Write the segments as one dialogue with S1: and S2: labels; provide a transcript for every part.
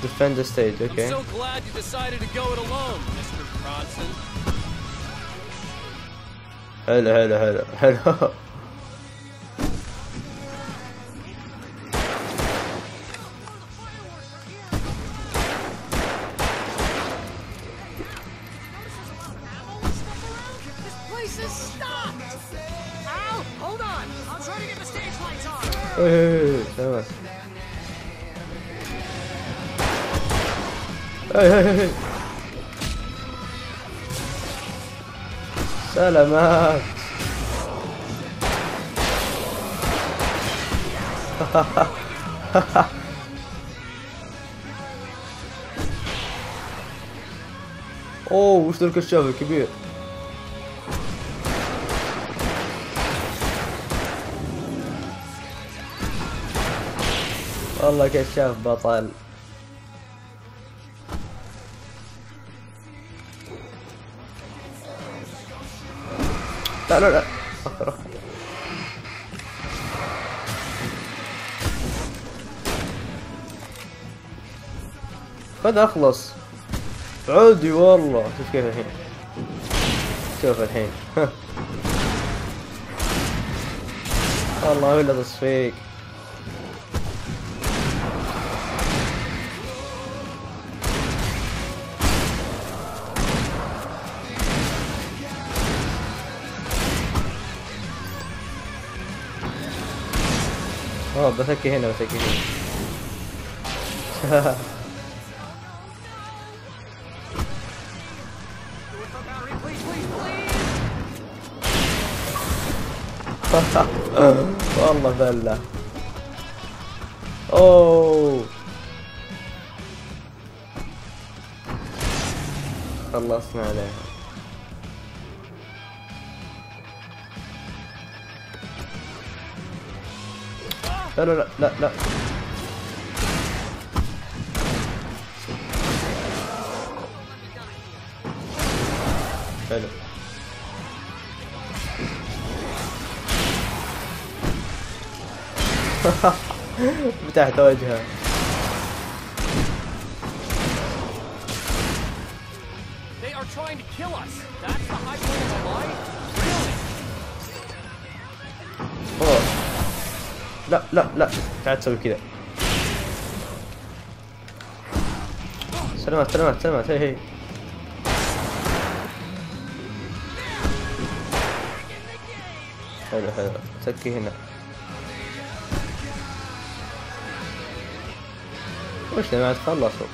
S1: defend the stage
S2: I'm
S1: okay
S2: so glad you decided to go it alone, Mr. Bronson.
S1: حلو حلو حلو حلو
S3: This place is stopped!
S1: سلامات. أوه وش ذا الكشاف الكبير؟ والله كشاف بطل. لا لا لا. أخر أخر خذ أخلص. عودي والله. شوف كيف الحين. شوف الحين. والله ولا تصفيق بثكي هنا بثكي هنا! والله بلة أوه. خلصنا عليها لا لا لا لا لا حلو فتحت وجهه
S2: They are trying to kill us.
S1: لا لا لا. قاعد تسوي كذا. سلامات سلامات سلامات. هي هي. حلو حلو. سكي هنا. وش ما تخلصوا?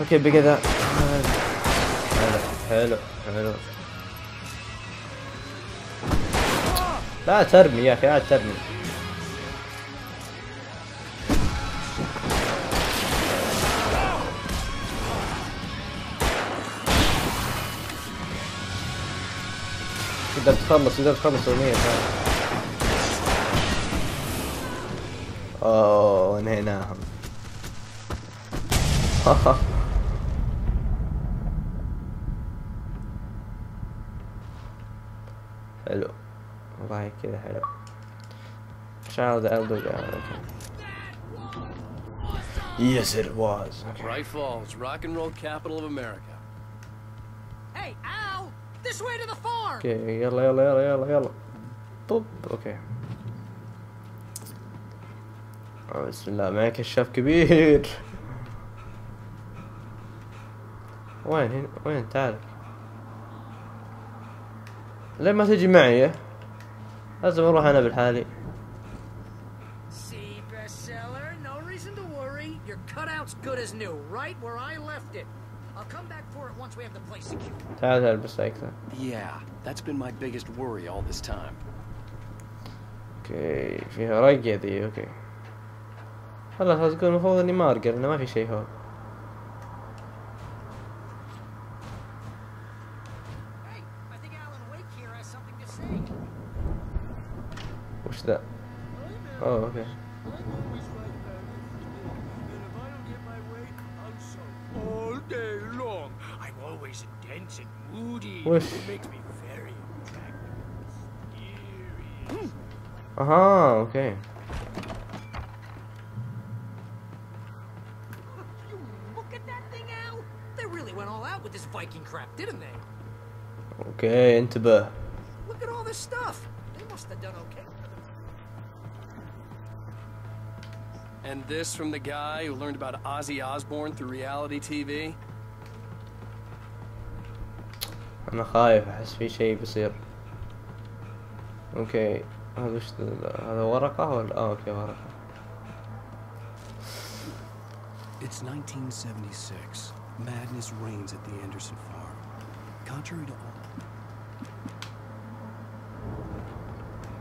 S1: okay بقى حلو حلو حلو. لا ترمي يا أخي لا ترمي. تقدر تخلص تقدر تخلص أغنية أوه انهيناهم حلو والله كذا حلو Child elder guy, okay. Yes it was. Okay.
S2: Bright Falls, rock and roll capital of America.
S3: Hey, Al! This way to the farm!
S1: أوكي يلا يلا يلا يلا يلا طب أوكي أوه، بسم الله معك كشاف كبير وين هنا وين تعال ليه ما تجي معي لازم أروح أنا بالحالي
S3: good as new, right where I left it. I'll come back for it once we have the place secured.
S1: تعال تعال بس اكثر
S4: Yeah, that's been my biggest worry all this time.
S1: اوكي فيها رقة ذي اوكي خلاص تقول المفروض اني ما ارقى لانه ما في شيء هون
S3: Hey, I think Alan Wake here has something to say.
S1: وش ذا؟ اوه اوكي
S5: rich and woody.
S1: Whoosh.
S5: Makes me very attractive. Aha,
S1: uh -huh, okay.
S3: You look at that thing, Al. They really went all out with this Viking crap, didn't they?
S1: Okay, into the.
S3: Look at all this stuff. They must have done okay.
S4: And this from the guy who learned about Ozzy Osbourne through reality TV?
S1: أنا خايف احس في شيء بيصير أوكي هذا وش ذا؟ هذا ورقة ولا آه أوكي ورقة
S4: It's 1976. Madness reigns at the Anderson farm. Contrary to all.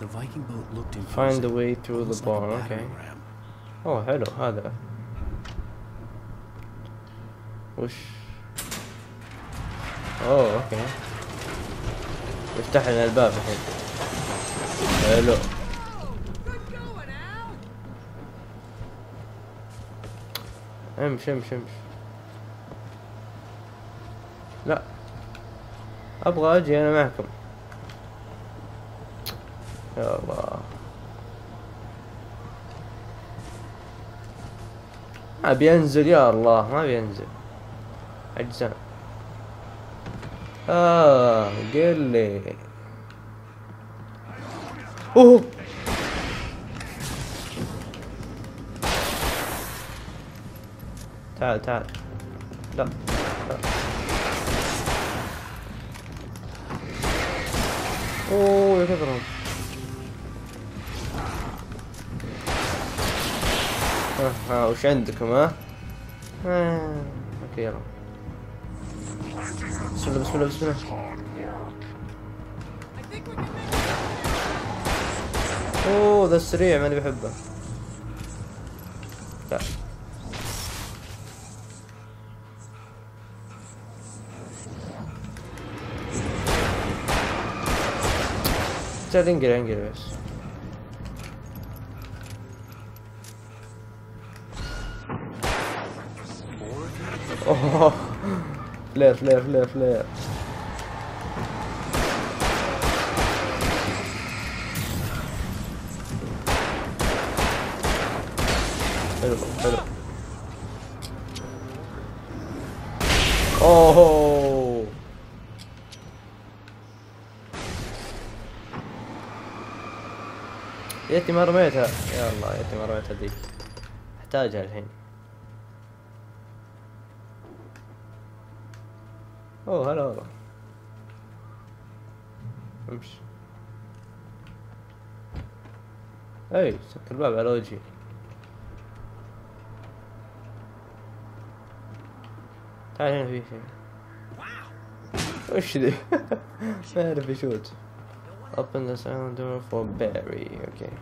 S4: The Viking boat looked
S1: Find the way through the barn, okay.
S4: ram.
S1: اوه حلو هذا وش أوه أوكي. يفتح لنا الباب الحين. حلو. امشي امشي امشي. لا. أبغى أجي أنا معكم. يا الله ما بينزل يا الله ما بينزل. أجزاء. آه قل لي. أوه. تعال تعال. لا لا. أوه يا كثرهم ها ها وش عندكم ها؟ آه، okay يلا. بسم الله بسم الله بسم الله. أوه ذا السريع ماني بحبه. لا. تعال انقل انقل بس. أوه. فلير فلير فلير فلير حلو حلو اوه يتي ما رميتها يا الله يتي ما رميتها ذيك احتاجها الحين اوه هلا والله امشي اي سكر الباب على وجهي تعال هنا في شيء وش ذي؟ ما يعرف يشوت Open the silent door for Barry. Okay.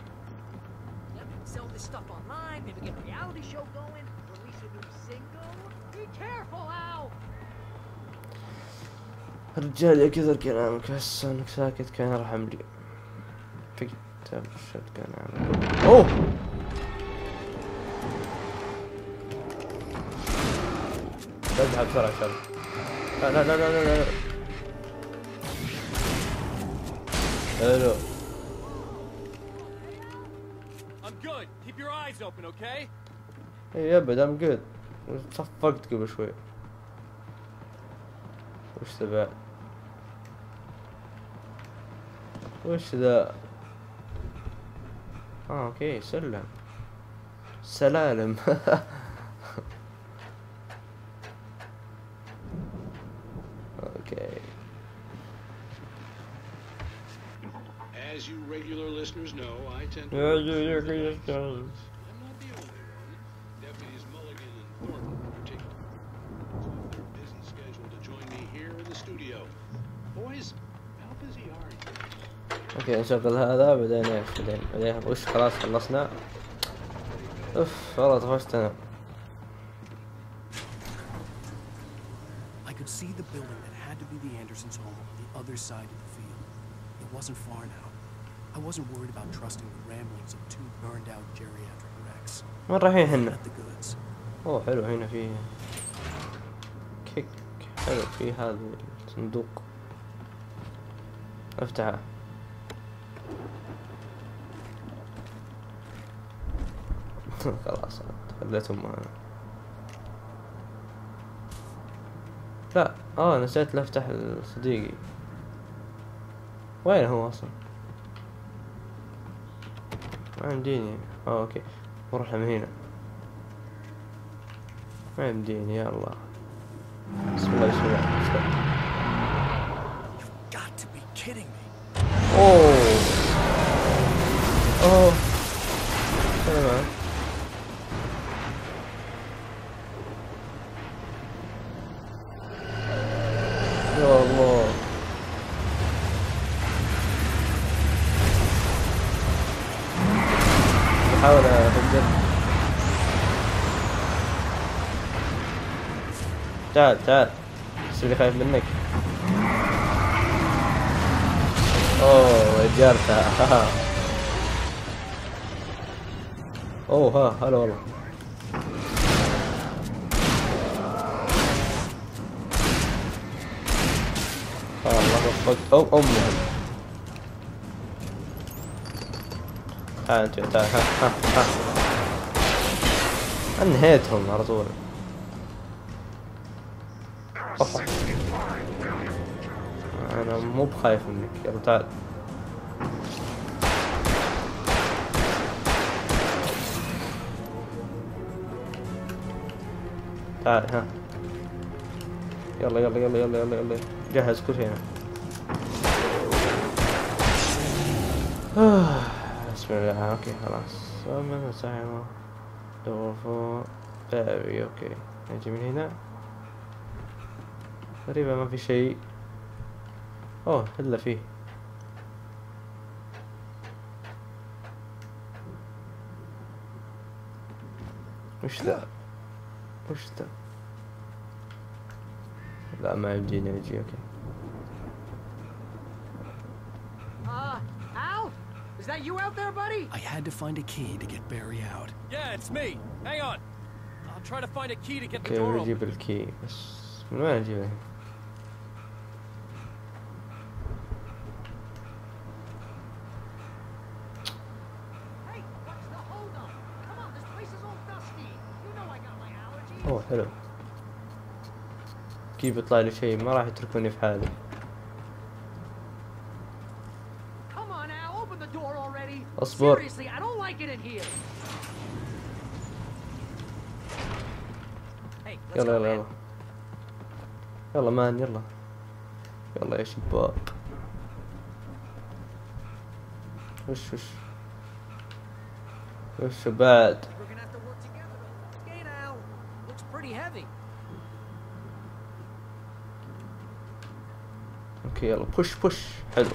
S3: Yep, sell this stuff online, maybe get a reality show going, release a new single. Be careful, Al!
S1: الرجال يا كثر كلامك هسه انك ساكت كان ارحم لي كتاب الشد كان أوه! أذهب بسرعة شر لا لا لا لا لا لا. حلو
S2: I'm good. Keep your eyes open, okay?
S1: ام جود صفقت قبل شوي. وش ذا بعد وش ذا اه اوكي سلم سلالم اوكي
S6: As you regular listeners know, I tend to.
S1: okay نشغل هذا بعدين إيش بعدين بعدين وش خلاص خلصنا اوف والله طفشت
S4: أنا could see the building that had to be the Andersons' home on the other side of the field. It wasn't far now. I wasn't worried about trusting the ramblings of two burned out geriatric wrecks.
S1: وين رايحين هنا. اوه حلو هنا في كيك حلو في هذا الصندوق افتحه خلاص خليتهم معنا لا آه نسيت افتح صديقي وين هو أصلا؟ ما يمديني آه أوكي. بروح من هنا. ما يمديني يا الله. بسم الله بسم الله. بحاول افجر تعال تعال. بس اللي خايف منك. أوه جارتها. أوه ها هلا والله. آه الله وفقك أو أمي. تعال انت تعال ها ها ها. انهيتهم على طول. أنا مو بخايف منك. يلا تعال. تعال ها. يلا يلا يلا يلا يلا يلا. جهز كل شيء. آه، بسم الله okay خلاص ومن ساعة دور بابي okay نجي من هنا غريبة ما في شيء اوه الا فيه وش ذا وش ذا لا ما يمديني
S3: أجي okay Is that you out there, buddy?
S4: I had to find a key to get Barry out.
S2: Yeah, it's me. Hang on. I'll try to find a key to get the
S1: اوكي
S2: door open.
S1: بجيب الكي بس من وين اجيبه
S3: Hey, what's the holdup? Come on, this place is all dusty. You know I got my allergies.
S1: اوه حلو كيف يطلع لي شيء ما راح يتركوني في حالي
S3: already.
S1: اصبر
S3: Seriously, I don't like it in here. Hey, let's
S1: يلا
S3: go,
S1: يلا
S3: man.
S1: يلا يلا مان يلا يلا يا شباب وش وش وش بعد
S3: We're gonna have to work together. though. Gate, Al. Looks pretty heavy.
S1: اوكي يلا بوش بوش حلو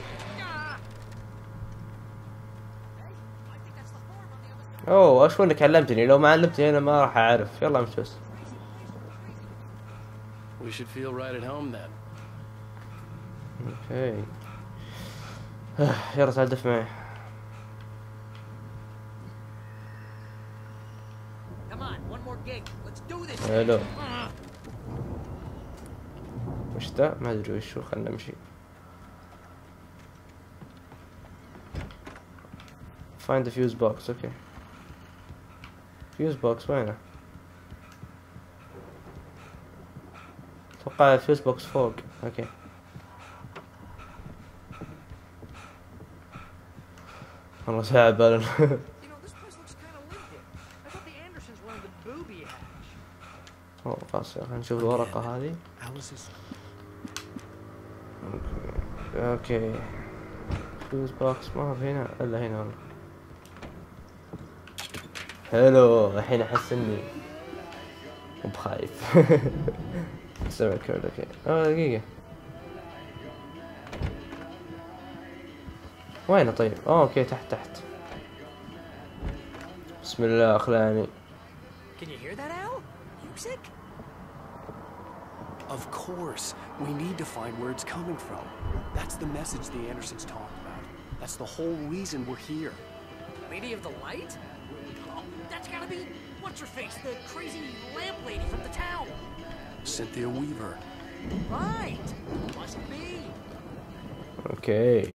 S1: أوه إيش إنك علمتني لو ما علمتني أنا ما راح أعرف يلا أمشي بس
S4: We should feel right at home then.
S1: okay آه، يلا تعال دف معي
S3: Come on, one more gig. Let's do this. Ah.
S1: وش ذا ما أدري وش هو خلنا نمشي find the fuse box okay fuse box وينه؟ أتوقع ال fuse box فوق. okay. والله
S3: hatch.
S1: أوه خلاص خلينا نشوف الورقة هذه. okay. fuse box ما هو هنا. إلا هنا والله. حلو الحين احس اني مو بخايف سمع الكود okay آه دقيقة وينه طيب؟ آه okay تحت تحت بسم الله اخلاني
S3: Can you hear that, Al? Music?
S4: Of course. We need to find where it's coming from. That's the message the Andersons talked about. That's the whole reason we're here.
S3: Lady of the Light? gotta be What's-Her-Face, the crazy lamp lady from the town.
S4: Cynthia Weaver.
S3: Right. Must be.
S1: Okay.